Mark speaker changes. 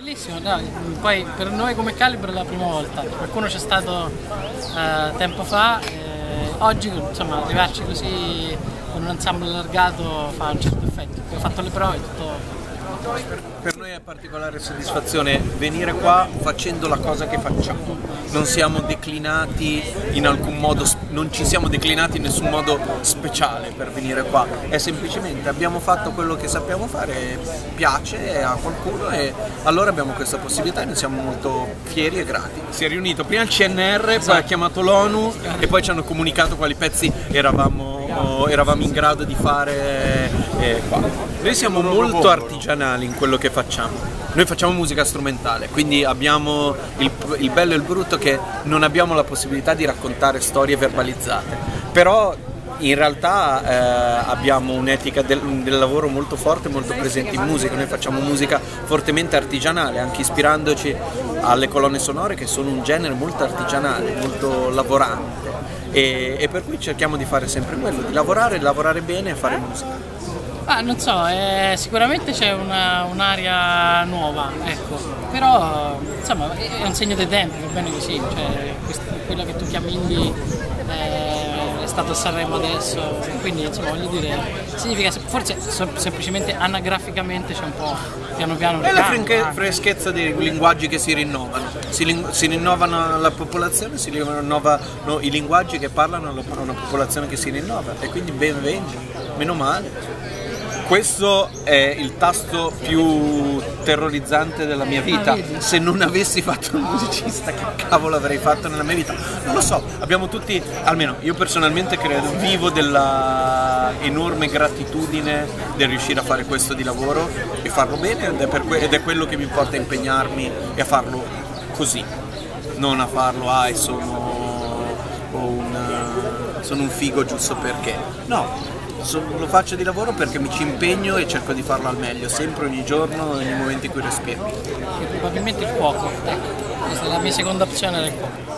Speaker 1: Bellissimo, no, poi per noi come calibro è la prima volta, qualcuno c'è stato eh, tempo fa, eh, oggi insomma arrivarci così con un ensemble allargato fa un certo effetto, abbiamo fatto le prove tutto
Speaker 2: per noi è particolare soddisfazione venire qua facendo la cosa che facciamo. Non siamo declinati in alcun modo, non ci siamo declinati in nessun modo speciale per venire qua. È semplicemente abbiamo fatto quello che sappiamo fare, piace a qualcuno e allora abbiamo questa possibilità e ne siamo molto fieri e grati. Si è riunito prima il CNR, poi ha esatto. chiamato l'ONU e poi ci hanno comunicato quali pezzi eravamo, eravamo in grado di fare eh, qua. Noi siamo molto artigianali in quello che facciamo. Noi facciamo musica strumentale, quindi abbiamo il, il bello e il brutto che non abbiamo la possibilità di raccontare storie verbalizzate. Però in realtà eh, abbiamo un'etica del, del, lavoro molto forte, molto presente in musica, noi facciamo musica fortemente artigianale, anche ispirandoci alle colonne sonore che sono un genere molto artigianale, molto lavorante e, e per cui cerchiamo di fare sempre quello, di lavorare, lavorare bene e fare musica.
Speaker 1: Ah, non so, eh, sicuramente c'è una, un'area nuova, ecco. però insomma è un segno dei tempi, va bene così, cioè, questo, che tu chiami indie stato a Sanremo adesso, quindi insomma voglio dire, significa forse semplicemente anagraficamente c'è un po' piano piano.
Speaker 2: È la frenche, freschezza dei linguaggi che si rinnovano, si, ling- si rinnovano la popolazione, si rinnovano i linguaggi che parlano a una popolazione che si rinnova e quindi ben venga, meno male questo è il tasto più terrorizzante della mia vita. Se non avessi fatto il musicista, che cavolo avrei fatto nella mia vita? Non lo so, abbiamo tutti, almeno io personalmente credo, vivo della enorme gratitudine del riuscire a fare questo di lavoro e farlo bene ed è, que- ed è quello che mi porta a impegnarmi e a farlo così, non a farlo, ah, sono un, sono un figo giusto perché. No, lo faccio di lavoro perché mi ci impegno e cerco di farlo al meglio, sempre, ogni giorno, nei momenti in cui respiro.
Speaker 1: Probabilmente il cuoco, ecco, la mia seconda opzione il cuoco.